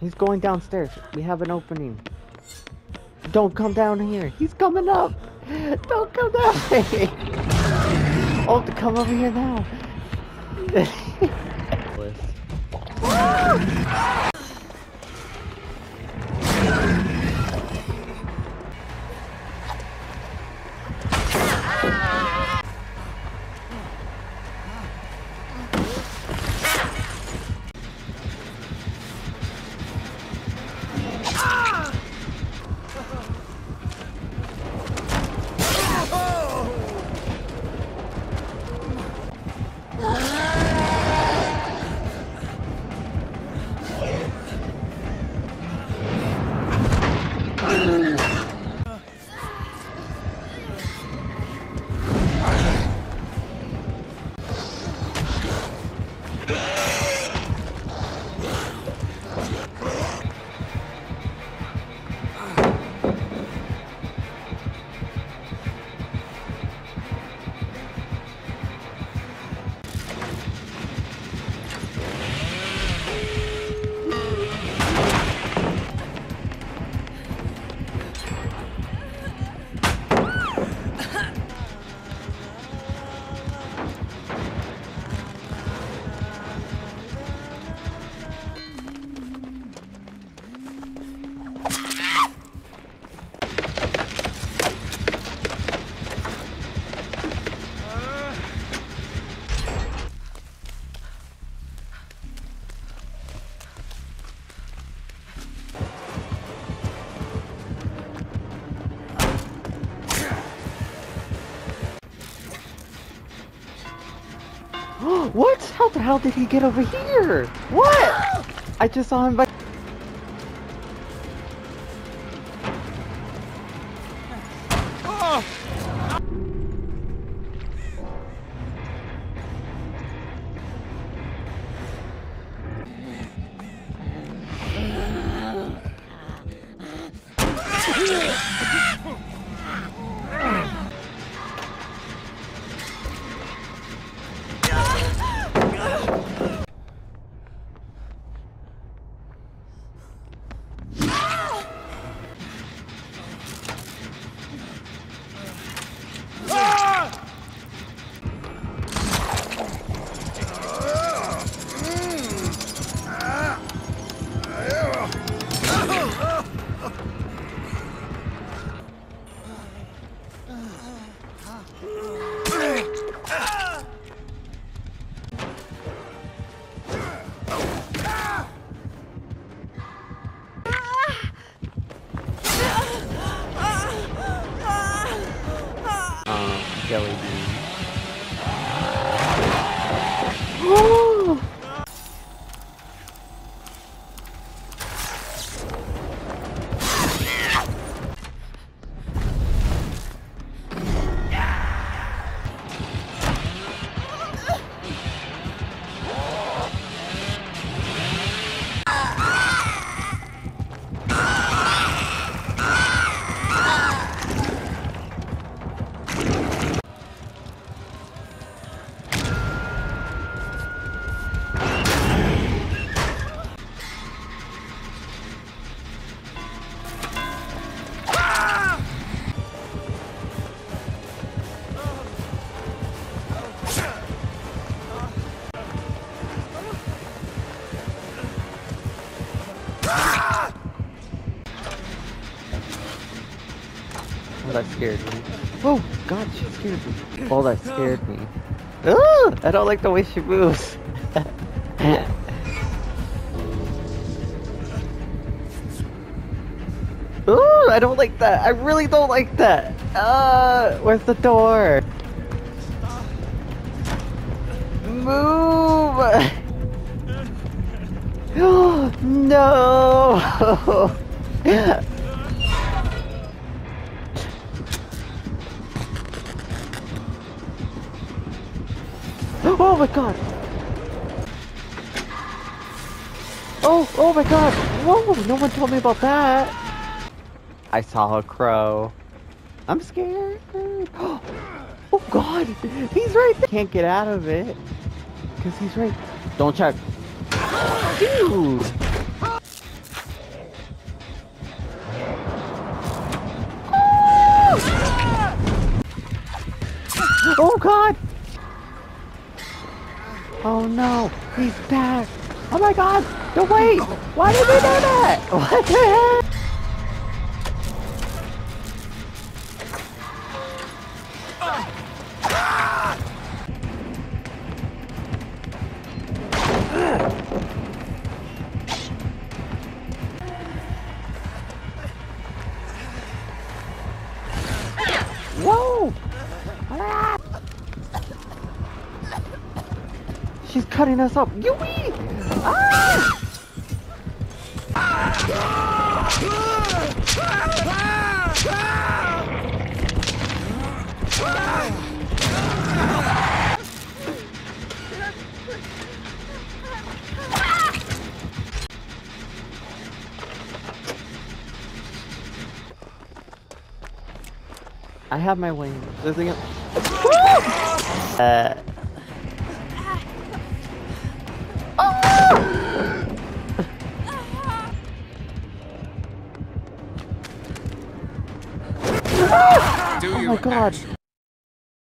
He's going downstairs. We have an opening. Don't come down here. He's coming up. Don't come down here. Oh, to come over here now. what? How the hell did he get over here? What? I just saw him by. Um, that scared me. Oh, God, she scared me. Oh, that scared me. Ooh, I don't like the way she moves. Ooh, I don't like that. I really don't like that. Uh, where's the door? Move! no! Oh my god! Oh, oh my god! Whoa, no one told me about that! I saw a crow. I'm scared. Oh god! He's right there! Can't get out of it. Because he's right. Don't check. Dude! Oh, he's back. Oh my god. No, wait. Why did we do that? What the heck? Whoa! Ah. She's cutting us up. Yui! Ah! I have my wings. There's a... Uh... Oh my god.